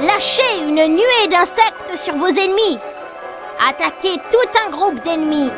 Lâchez une nuée d'insectes sur vos ennemis. Attaquez tout un groupe d'ennemis.